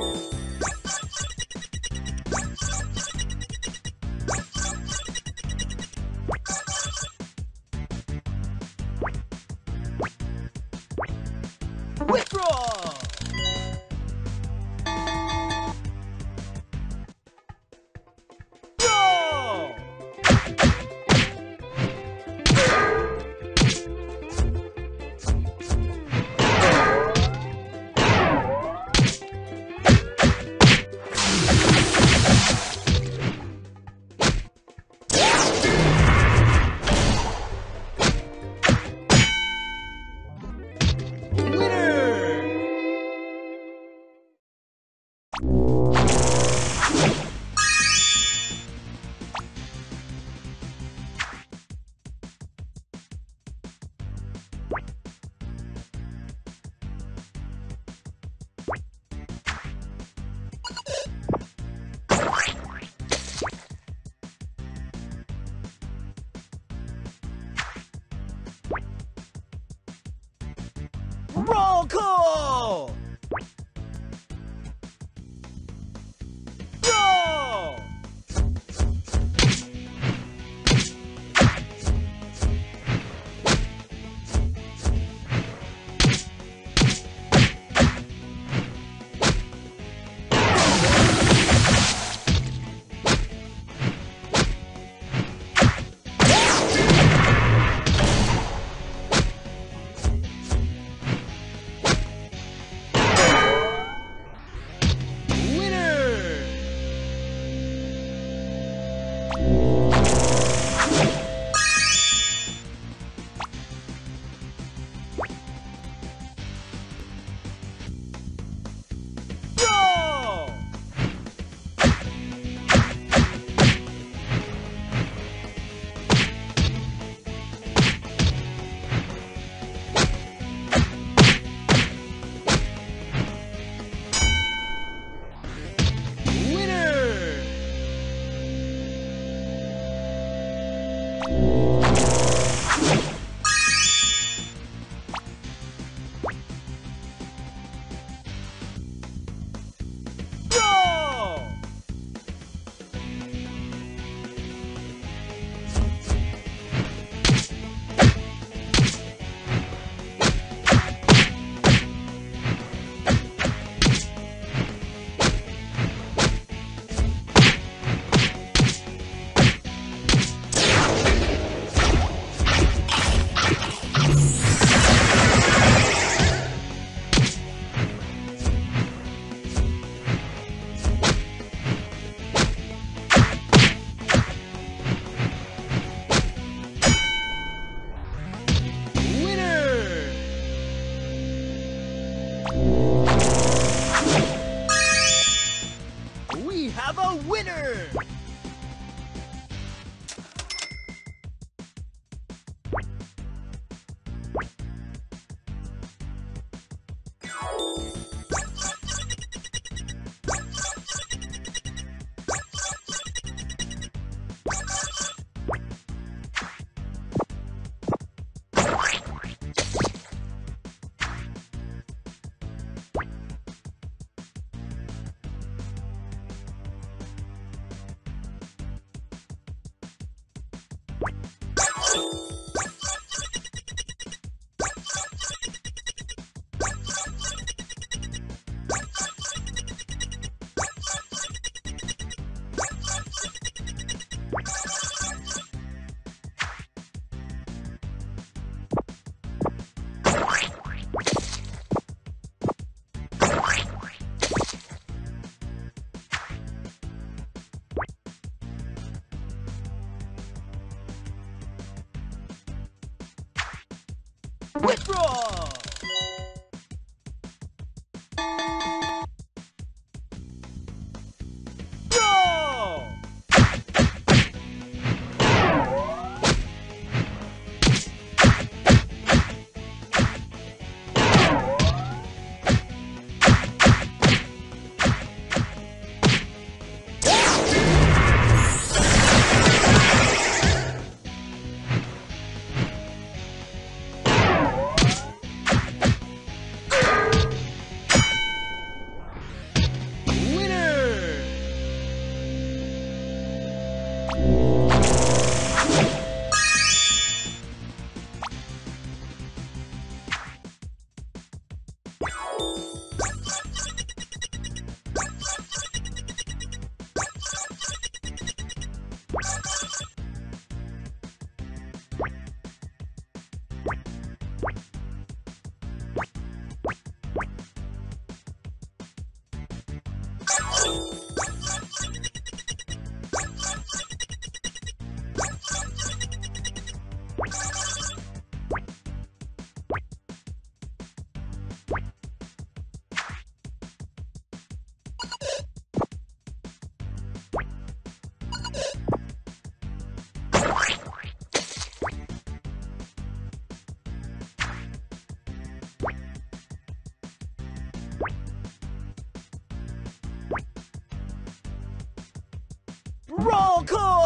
Withdraw! Draw! Withdraw! you Roll call!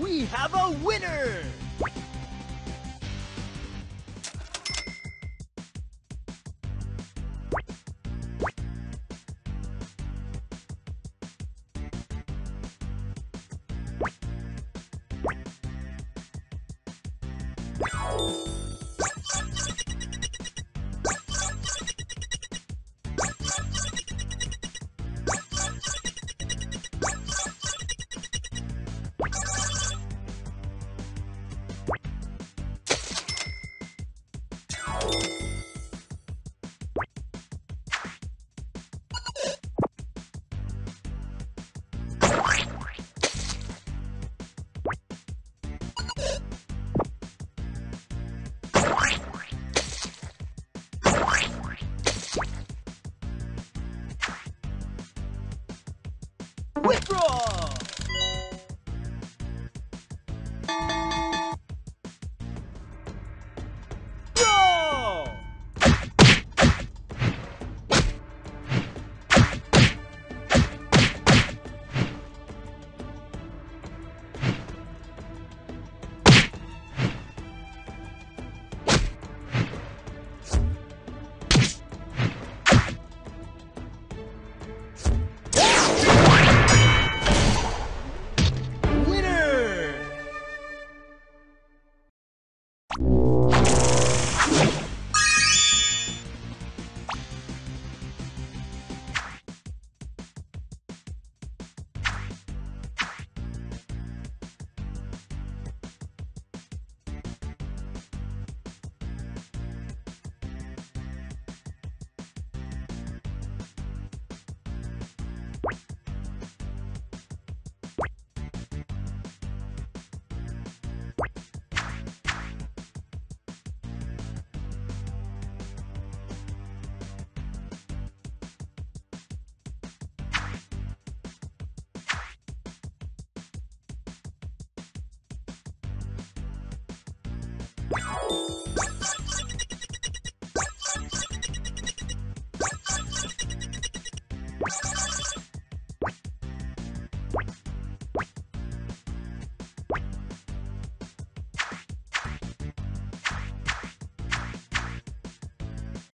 We have a winner! you Withdraw! Música